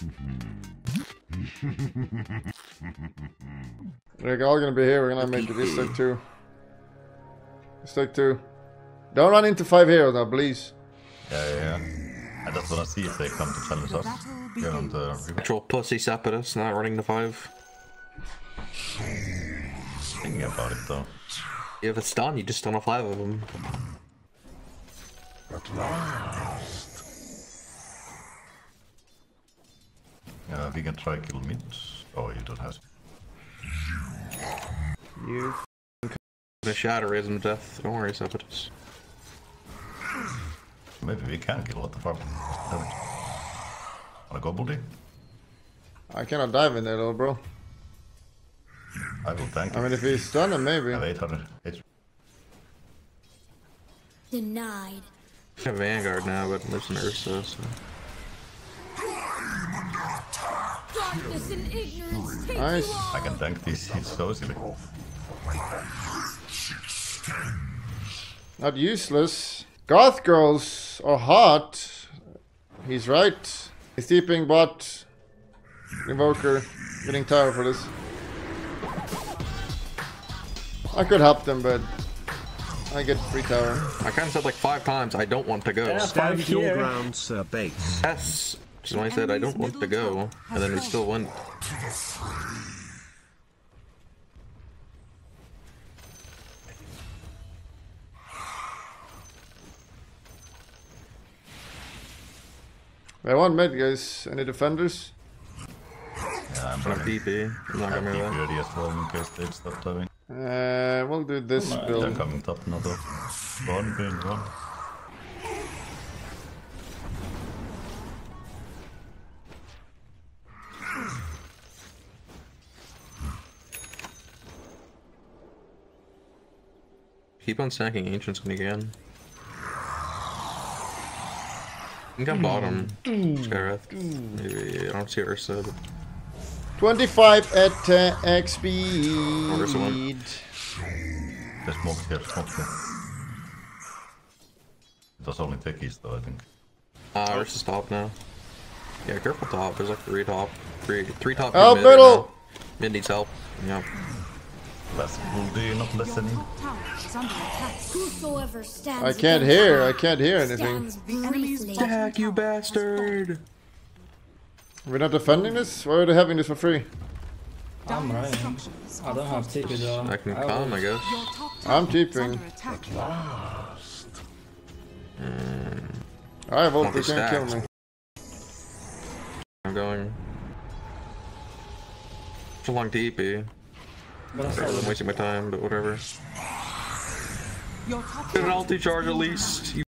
They're all gonna be here. We're gonna make it this stack two. Stack two. Don't run into five heroes now, please. Yeah, yeah, yeah. I just wanna see if they come to challenge us. Here on the river. Actual pussy Sepidus not running the five. Thinking about it though. If it's done, you just stun a five of them. Uh, Yeah, we can try kill mid. Oh, you don't have. You. The shatter is him to death. Don't worry, Sepidus. Maybe we can kill what the fuck. Damn it. Wanna go, Buldy? I cannot dive in there, little bro. I will tank. I mean, if he's stunned, then maybe. I have 800 HP. Denied. I have Vanguard now, but there's an Ursa, so. Nice. you all. I can tank these It's so silly. Not useless. Goth girls are hot. He's right. He's deeping bot. Invoker. Getting tower for this. I could help them, but I get free tower. I kind of said like five times, I don't want to go. Yeah. Stand Five your here. ground, Sir Bates. Yes! Which is why I said I don't want to go, and then we still went. I want mid, guys. Any defenders? Yeah, I'm I'm running. DP. I'm not gonna DP do ready as well in case they stop diving. Uh, we'll do this They're coming top now though. Run, Green, run. Keep on stacking ancients when you can. I think I'm bottom. Skywrath. Maybe I don't see Ursa. But 25 attack Where's the speed. There's smoke here, smoke here. It was only techies though, I think. Uh, Ursa's top now. Yeah, careful top. There's like three top. Three, three top. Help, two mid right middle! Mid needs help. Yeah. Less Buldy not listening. Whosoever stands I can't hear. I can't hear anything. stands briefly. Stack, you bastard! We're not defending this? Why are they having this for free? I'm running. I don't have TP though. I can will- come, I guess. I'm keeping. Hmm. I have ult, Won't they can't kill me. I'm going. It's a long TP. But I'm Sorry, wasting my time, but whatever. Your Get an ulti charge at least. You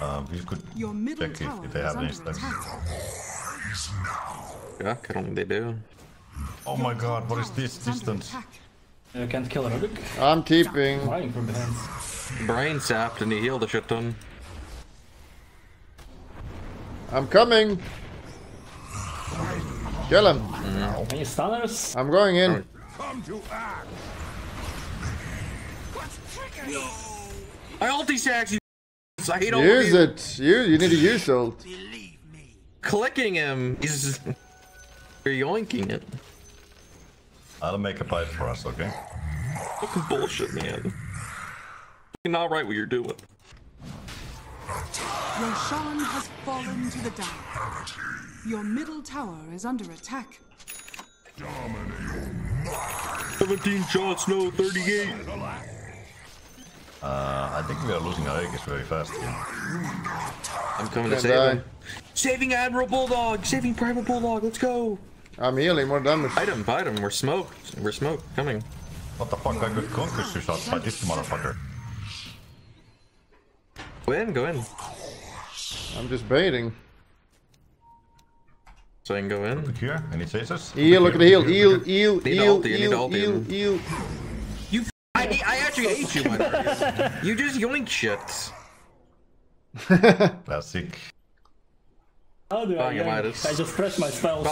Um, we could Your middle check if, if they have any under stacks. attack. yeah, I don't think they do. Oh my god, what is this distance? attack. You can't kill Rubick. I'm keeping. Lying from behind. Brain sapped and he healed a shit ton. I'm coming. Kill him. Any stunners? I'm going in. I ulti stacks you. I hate all of Use you. it. You you need to use ult. Clicking him. He's you're yoinking it. I'll make a pipe for us, okay? Fucking bullshit, man. You're not right what you're doing. Roshan has fallen to the dark. Your middle tower is under attack. 17 shots, no 38. Uh, I think we are losing our Aegis very fast here. I'm coming to Can't save die. him. Saving Admiral Bulldog! Saving Private Bulldog, let's go! I'm healing more damage. Fight him, fight him, we're smoked. We're smoked, coming. What the fuck, I got conquest shot by this motherfucker. Go in, go in. I'm just baiting. So I can go in. Look here, any chases? Eel, look at the heal. Eel, eel, Need eel, ulti, I need eel, er eel, er eel. You I, I actually hate you, my You just yoink shit. Classic. How do I Bang. I just pressed my spells.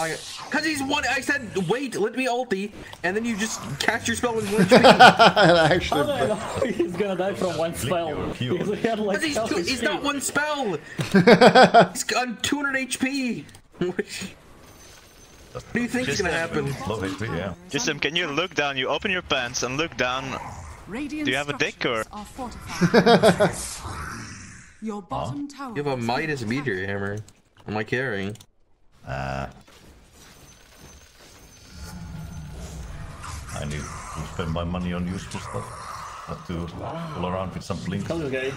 Because he's one. I said, wait, let me ulti, and then you just cast your spell with one HP. I How actually. do I know he's gonna die from one spell? Because he had like he's, two, he's not one spell. he's on 200 HP. What do you think is gonna have happen? Low HP, yeah. Justin, can you look down? You open your pants and look down. Radiant Do you have a dick, or- structures are. Your bottom tower. You have a Midas under meteor hammer. Am I carrying? Uh, I need to spend my money on useful stuff. Not to fool around with some blinks. Kill this guy.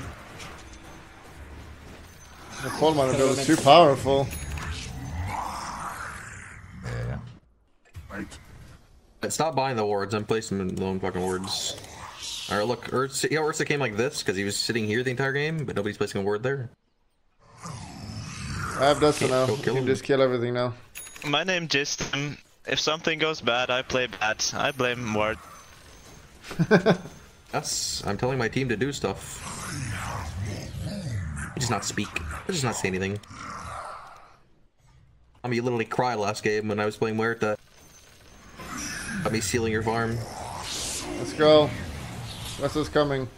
The coal miner build is too powerful. Stop buying the wards and place them in the own fucking wards. Alright, look, Ursa, yeah, Ursa came like this because he was sitting here the entire game, but nobody's placing a ward there. I have Dustin now. Go You can him. just kill everything now. My name Justin. If something goes bad, I play bad. I blame Ward. That's, I'm telling my team to do stuff. I just not speak. I just not say anything. I mean, you literally cried last game when I was playing Muerta. Got me sealing your farm. Let's go. West is coming.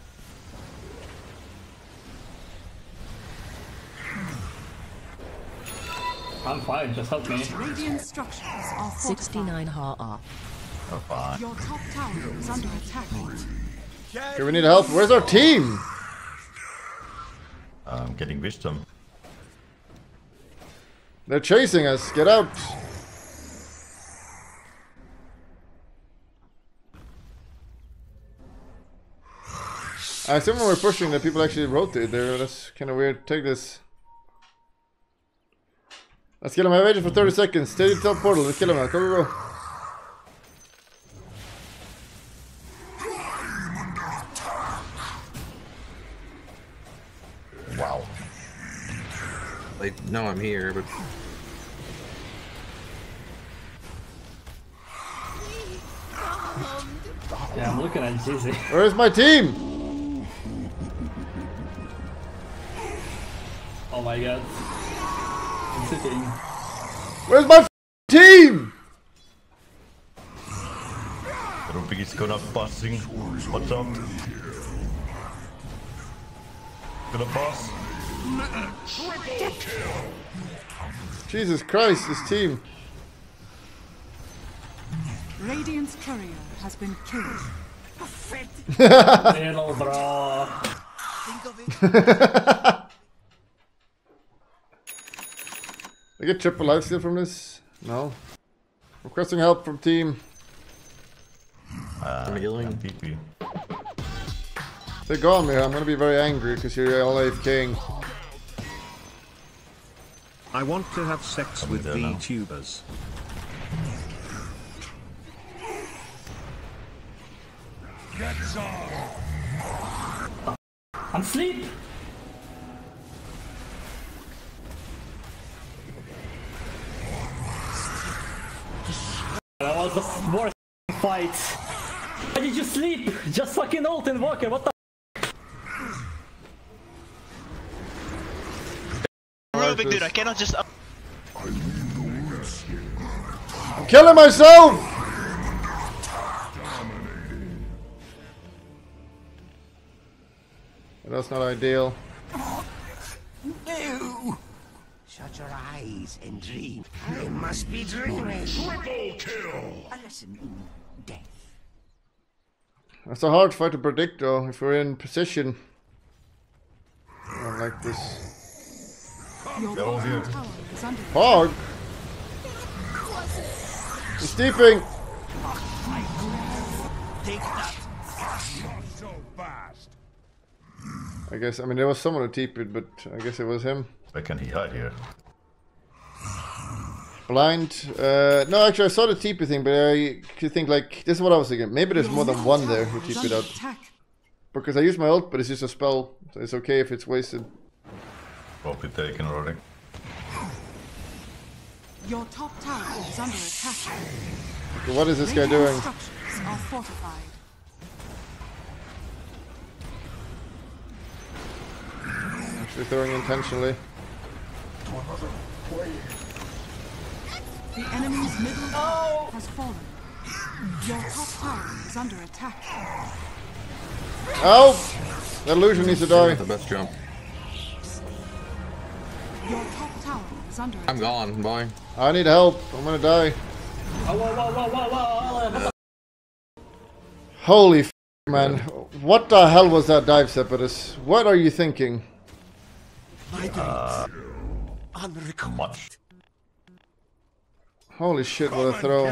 I'm fine, just help me. Radiant structures are 69 ha off. Oh, fine. Your top tower is under attack. Okay, we need help. Where's our team? I'm getting wisdom. They're chasing us. Get out. I assume when we're pushing that people actually rotate there. That's kind of weird. Take this. Let's kill him. I waited for 30 seconds. Stay teleportal. Let's kill him now. Go, go, go. Wow. They know I'm here, but Yeah, I'm looking at GZ. Where's my team? Oh my god. I'm sitting. Where's my f- team? Rubick is gonna passing. What's up? Gonna pass. Jesus Christ, this team. Radiant's courier has been killed. Little bro. I get triple lifesteal from this? No. Requesting help from team. Uh, I'm healing. PP. They go on me. I'm gonna be very angry because you're all AFKing. I want to have sex with there now. VTubers. I'm asleep. Was the worst fight. Why did you sleep? Just fucking ult and Walker, what the Rubick, dude, I cannot just. I'm killing myself! That's not ideal. Shut your eyes and dream. I must be dreaming. Triple kill. A lesson in death. That's a hard fight to predict though, if we're in position. I don't like this. Your They're all tower is under Fog! He's steeping! Take that. I guess, I mean, there was someone who TP'd, but I guess it was him. Where can he hide here? Blind? Uh, no, actually, I saw the TP thing, but I could think, like, this is what I was thinking. Maybe there's more than one there who is TP'd out. Because I use my ult, but it's just a spell, so it's okay if it's wasted. Probably taken already. Your top tower is under attack. Okay, what is this guy doing? are fortified. Actually throwing intentionally. The enemy's middle tower has fallen. Your top tower is under attack. Oh! That illusion needs to die. The best jump. Your top tower is under attack. I'm gone. Bye. I need help. I'm gonna die. Oh. Holy f man. What the hell was that dive, Sepatus? What are you thinking? Much. Holy shit, what a throw.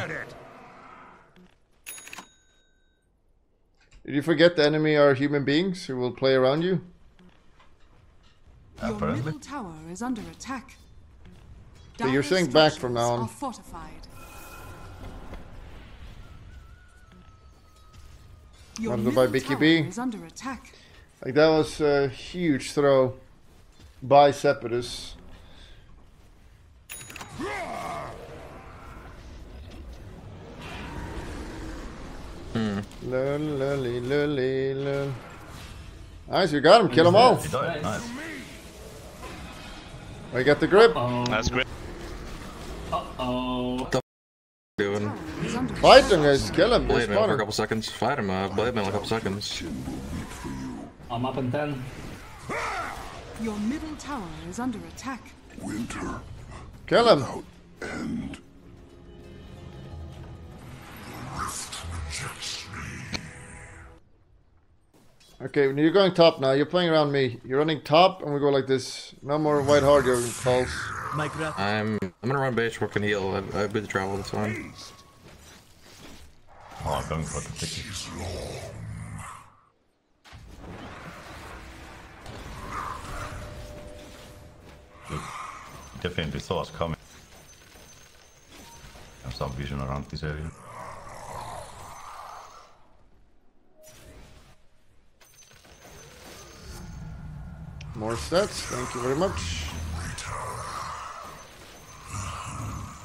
Did you forget the enemy are human beings who will play around you? Your Apparently. middle tower is under attack. So you're Dire saying back from now on. Are fortified. Your Wanted to buy middle BKB? is under attack. Like that was a huge throw by Sepatus. Lul, lully, lully, lul. Nice, you got him. Kill them all. He. Nice. I got the grip. That's great. Uh-oh. Doing. Is under Fight them, guys. Kill them. They're Blade man for a spawning. couple seconds. Fight him. Uh, blade man a couple seconds. I'm up in 10. Your middle tower is under attack. Kill him. Okay, when you're going top now. You're playing around me. You're running top, and we go like this. No more white hard your calls. I'm I'm gonna run base. Work and heal. I, I bid travel. That's fine. Oh, I'm going for the ticky. Definitely saw us coming. Have some vision around this area. More stats. Thank you very much.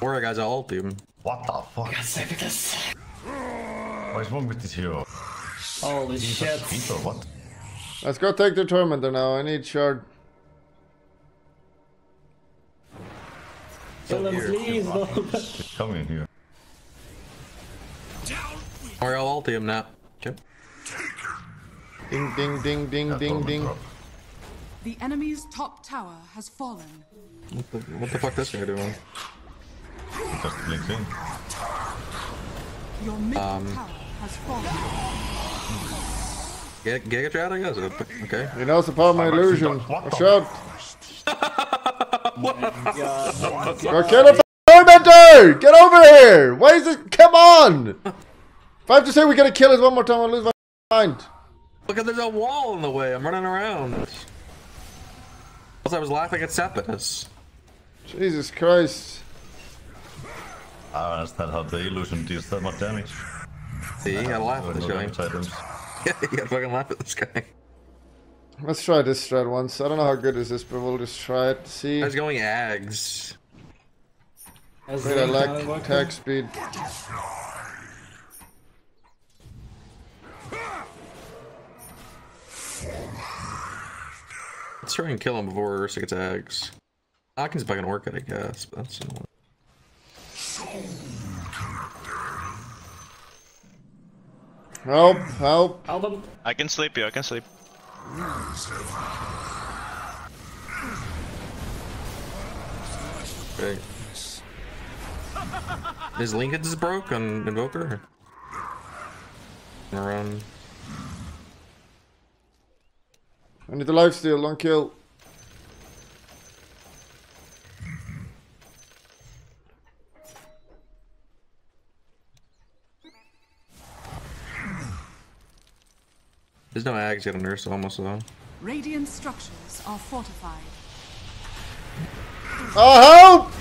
Or guys, I'll ult him. What the fuck? What is wrong with this hero? Holy shit. Heat or what? Let's go take the Tormentor now. I need shard. Kill him, please. No. He's coming here. Or I'll ult him now. Okay. Ding, ding, ding, ding, That ding, ding. drop. The enemy's top tower has fallen. What the, what the fuck this guy doing? He just blinks in. Your middle Um, tower has fallen. Giga, Giga Chat, I guess. Okay. He knows the power of my I'm illusion. not- what Watch out. God. Kill the Tormentor! Get over here! Why is it? Come on! If I have to say we gotta kill it one more time, I'll lose my mind. Look, there's a wall in the way. I'm running around. Plus, I was laughing at Sepitus. Jesus Christ. I don't understand how the illusion deals that much damage. See, you gotta laugh at this guy. Yeah, you gotta fucking laugh at this guy. Let's try this strat once. I don't know how good is this, but we'll just try it. See. I was going Ags. Wait, I the- lack uh, attack speed. Let's try and kill him before Ursa gets Ags. I can see if I can work it, I guess, but that's annoying. Help, help. Help him. I can sleep you, I can sleep. Okay. Is Linken's broke on Invoker? Run. I need the lifesteal, don't kill. There's no Ags yet on Ursa almost though. Radiant structures are fortified. Oh, help!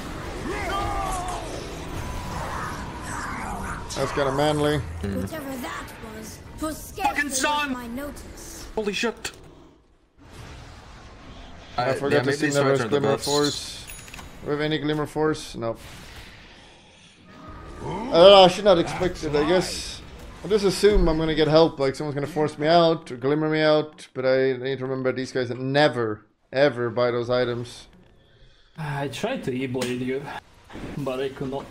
That's kind of manly. Whatever that was, was scarcely son! my notice. Holy shit! I forgot to see these never fights aren't the Glimmer. Force. Do we have any Glimmer Force? No. I don't know, I should not expect it, I guess. I just assume I'm gonna get help, like someone's gonna force me out or glimmer me out, but I need to remember these guys that never, ever buy those items. I tried to e-blade you, but I could not.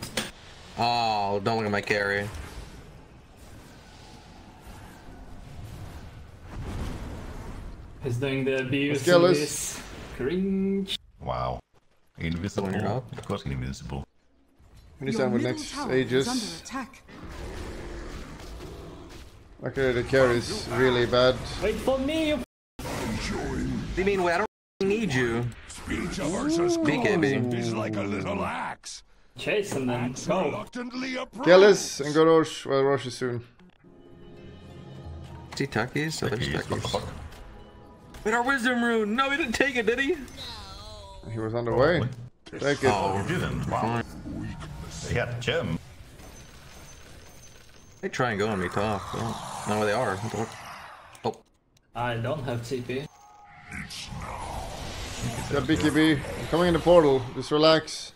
Oh, don't look at my carry. He's doing the abuse. kill and us. this. Cringe. Wow. Invisible. You're up. Of course invisible. We need Your someone with next tower is under ages. Attack. Okay, the carry is really bad. Wait for me, you What do you mean? Wait, I don't need you. BKB. Is like a little axe. chasing them. Go. Reluctantly approach. Kill us and go Rosh. Well, Rosh is soon. See Takis? I think it's Jeez, what Takis. fuck? Wait, our wisdom rune! No, he didn't take it, did he? He was on the way. Oh, take it. Oh, You didn't. Wow. He had gem. They try and go on me top. but I don't know where they are. What the fuck? Oh, I don't have TP. Got BKB. I'm coming in the portal. Just relax.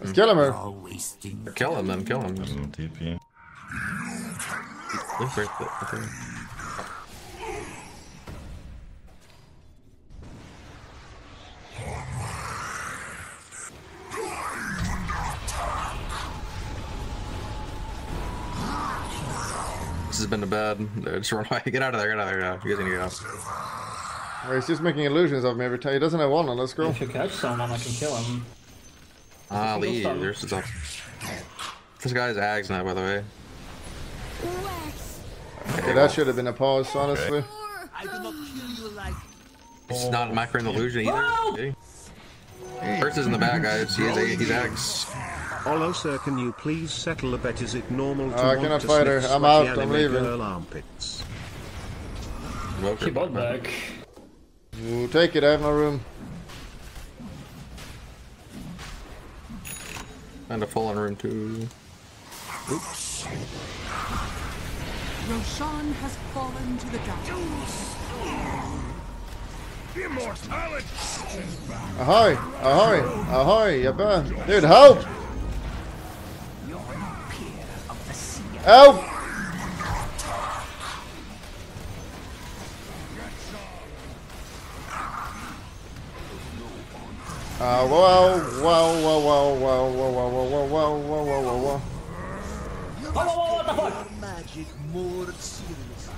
Let's kill him. here. kill him then, kill him. TP. Link right there, has been to bed. Just run away. Get out of there. Get out of there. You guys need to get out. Oh, he's just making illusions of me every time. He doesn't have one. on, Let's go. If you catch someone, I can kill him. Ah, Single leave. stun. There's stuff. This guy's Ags now, by the way. Okay, that should have been a pause, honestly. I do not kill you like It's not macro illusion either. Okay. First is in the back, guys. He is a, he's Ags. Olo sir, can you please settle a bet? Is it normal to uh, I want to fight her. sniff I'm sweaty out. I'm anime leaving. Girl armpits? Invoker. He bought back. Ooh, take it. I have no room. And a fallen room too. Oops. Roshan has fallen to the dark. immortality. Ahoy! Ahoy! Ahoy! Yabba! Dude, help! Help! Uh, wow, wow, wow, wow, wow, wow, wow, wow. Whoa, whoa, whoa, what the fuck? Magic more serious.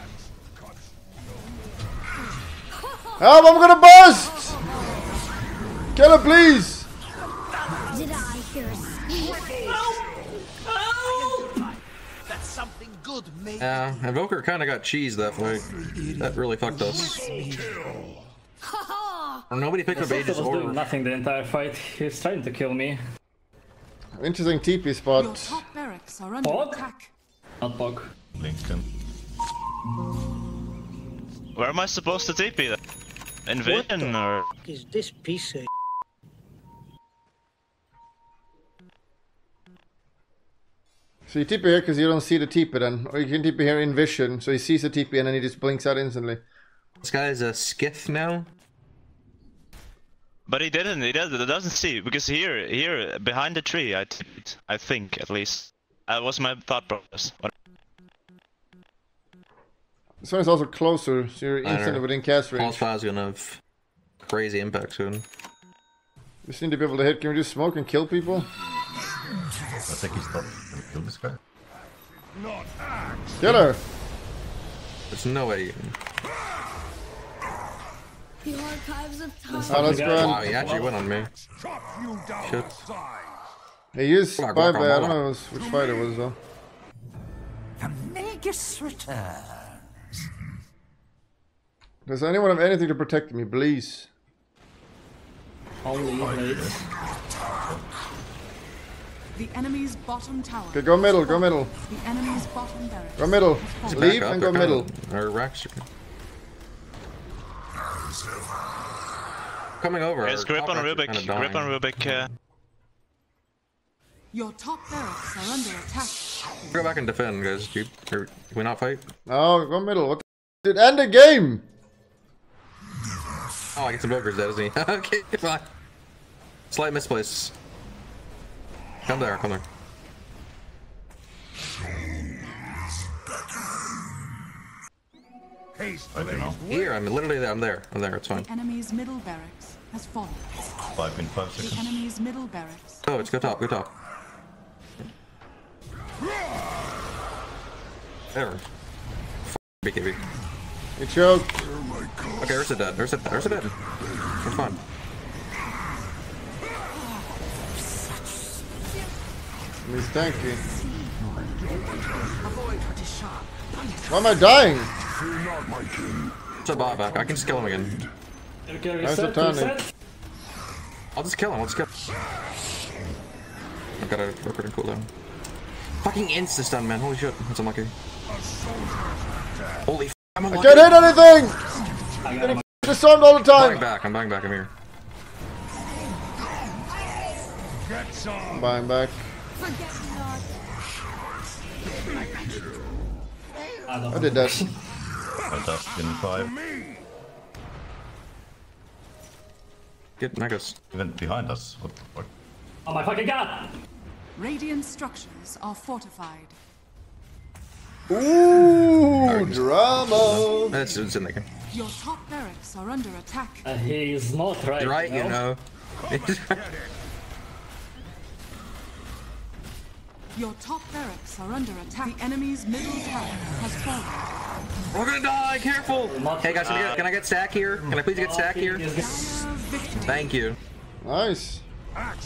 Help, I'm gonna bust! Kill him, please a squeak? That's something good, mate. Yeah, Invoker kind of got cheesed that way. That really fucked us. Ha ha! Nobody picked up Sota Aegis was doing nothing the entire fight. He's trying to kill me. Interesting TP Your spot. top barracks are under Pog? attack. Not Pog. Linken. Where am I supposed to TP then? In Vision or? Is this piece of So you TP here because you don't see the TP then. Or you can TP here in vision, so he sees the TP and then he just blinks out instantly. this guy is a skiff now. But he didn't. He doesn't. He doesn't see because here, here behind the tree, I, TP'd, I think at least. That was my thought process. This one is also closer, so you're I instantly within cast Pulse range. Five's gonna have crazy impact soon. Just seem to be able to hit. Can we just smoke and kill people? I think he's not gonna kill this guy. Get her! There's no way. You... The archives of time. Oh, that's guy. grand. Wow, he actually went on me. Shit. He used Block, bye block. I don't know which fight it was though. the Magus returns. Does anyone have anything to protect me, please? Only blades. The enemy's bottom tower. Okay, go middle, go middle. The enemy's bottom barracks. Go middle. Back Leave up, and go middle. coming. Or Rex. Coming over. Yes, grip on Rex Rubick. kinda Grip on. Rubick. Uh, Your top barracks are under attack. Go back and defend, guys. Do you, or, can we not fight? No, go middle. What the Dude, end the game! Oh, I get some Joker's dead, isn't he? okay, fine. Slight misplace. Come there, come there. Haste I don't know. Here, I'm literally there. I'm there. I'm there. It's fine. The enemy's middle barracks has fallen. Five in five The enemy's middle barracks. Oh, let's go top, go top. There. F BKB. He choked. Okay, Ursa dead. Ursa dead. Ursa dead. We're fine. He's tanky. Avoid what is sharp. Why am I dying? Ursa bot back. I can just kill him again. Okay, reset, reset. I'll just kill him. I'll just kill him. I've got a recording cooldown. Fucking insta stun, man. Holy shit. That's unlucky. Holy f I'm I can't hit anything! I got Getting him. disarmed all the time! I'm buying back. I'm buying back. I'm here. I'm Buying back. Forget. I did that. I just in five. Get Megas. Even behind us. What the fuck? Oh my fucking god! Radiant structures are fortified. Ooh, drama! That's it's in there. Your top barracks are under attack. Uh, he's not right. You're right, you know. Your top barracks are under attack. The enemy's middle tower has fallen. We're gonna die. Careful. Hey guys, can I, get, can I get stack here? Can I please get stack here? Thank you. Nice.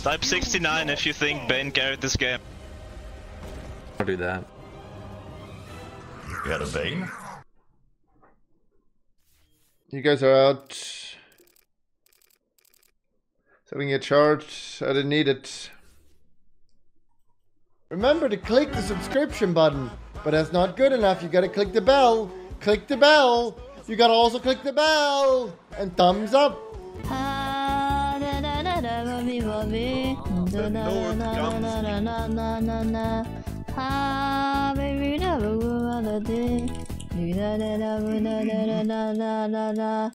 Type 69 if you think Ben carried this game. I'll do that. We had a Bane. You guys are out. Setting a charge. I didn't need it. Remember to click the subscription button, but that's not good enough. You gotta click the bell. Click the bell. You gotta also click the bell and thumbs up.